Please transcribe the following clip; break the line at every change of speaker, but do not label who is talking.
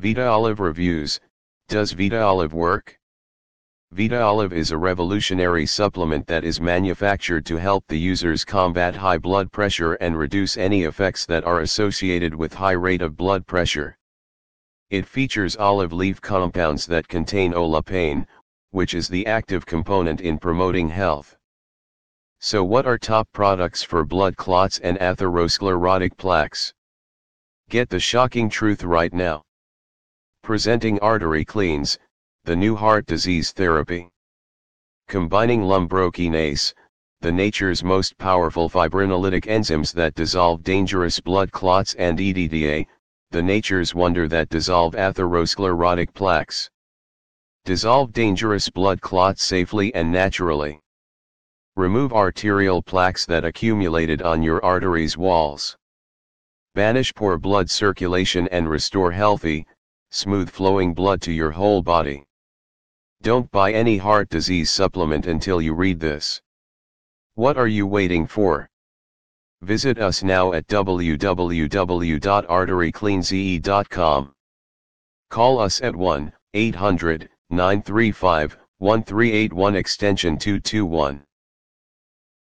VitaOlive Reviews Does VitaOlive work? VitaOlive is a revolutionary supplement that is manufactured to help the users combat high blood pressure and reduce any effects that are associated with high rate of blood pressure. It features olive leaf compounds that contain oleuropein, which is the active component in promoting health. So what are top products for blood clots and atherosclerotic plaques? Get the shocking truth right now. Presenting ArteryCleanze, the new heart disease therapy. Combining lumbrokinase, the nature's most powerful fibrinolytic enzymes that dissolve dangerous blood clots and EDTA, the nature's wonder that dissolve atherosclerotic plaques. Dissolve dangerous blood clots safely and naturally. Remove arterial plaques that accumulated on your arteries walls. Banish poor blood circulation and restore healthy, smooth flowing blood to your whole body. Don't buy any heart disease supplement until you read this. What are you waiting for? Visit us now at www.arterycleanze.com. Call us at 1 800 935 1381 extension 221.